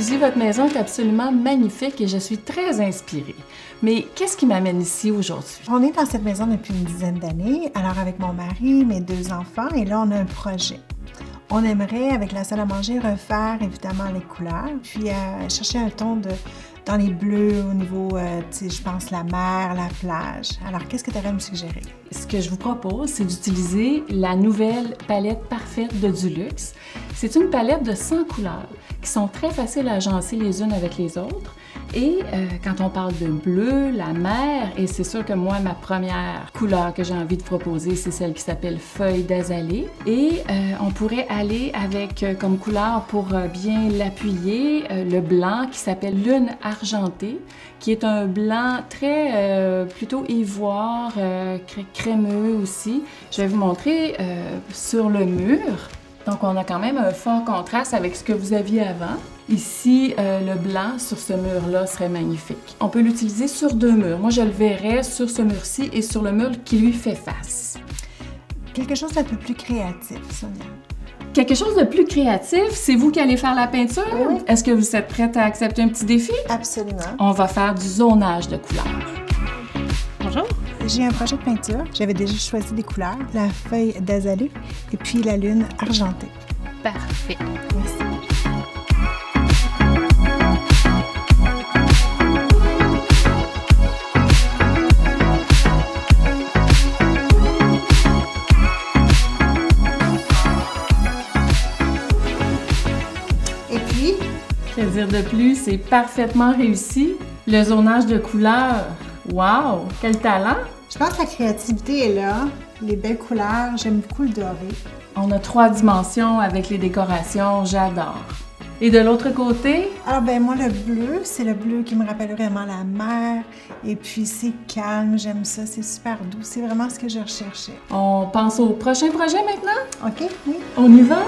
dit, votre maison est absolument magnifique et je suis très inspirée. Mais qu'est-ce qui m'amène ici aujourd'hui? On est dans cette maison depuis une dizaine d'années, alors avec mon mari, mes deux enfants, et là, on a un projet. On aimerait, avec la salle à manger, refaire évidemment les couleurs, puis euh, chercher un ton de, dans les bleus au niveau, euh, tu sais, je pense, la mer, la plage. Alors, qu'est-ce que tu aurais à me suggérer? Ce que je vous propose, c'est d'utiliser la nouvelle palette parfaite de Duluxe. C'est une palette de 100 couleurs qui sont très faciles à agencer les unes avec les autres. Et euh, quand on parle de bleu, la mer, et c'est sûr que moi, ma première couleur que j'ai envie de proposer, c'est celle qui s'appelle feuille d'azalée. Et euh, on pourrait aller avec euh, comme couleur pour bien l'appuyer, le blanc qui s'appelle lune argentée, qui est un blanc très plutôt ivoire, crémeux aussi. Je vais vous montrer sur le mur. Donc, on a quand même un fort contraste avec ce que vous aviez avant. Ici, euh, le blanc sur ce mur-là serait magnifique. On peut l'utiliser sur deux murs. Moi, je le verrais sur ce mur-ci et sur le mur qui lui fait face. Quelque chose d'un peu plus créatif, Sonia. Quelque chose de plus créatif, c'est vous qui allez faire la peinture? Oui. Est-ce que vous êtes prête à accepter un petit défi? Absolument. On va faire du zonage de couleurs. J'ai un projet de peinture. J'avais déjà choisi des couleurs, la feuille d'azalée et puis la lune argentée. Parfait. Merci. Et puis, Que dire de plus? C'est parfaitement réussi. Le zonage de couleurs. Wow! Quel talent! je pense que la créativité est là. Les belles couleurs, j'aime beaucoup le doré. On a trois dimensions avec les décorations, j'adore. Et de l'autre côté, Alors ben moi le bleu, c'est le bleu qui me rappelle vraiment la mer et puis c'est calme, j'aime ça, c'est super doux, c'est vraiment ce que je recherchais. on pense au prochain projet maintenant? OK? Oui. On y va?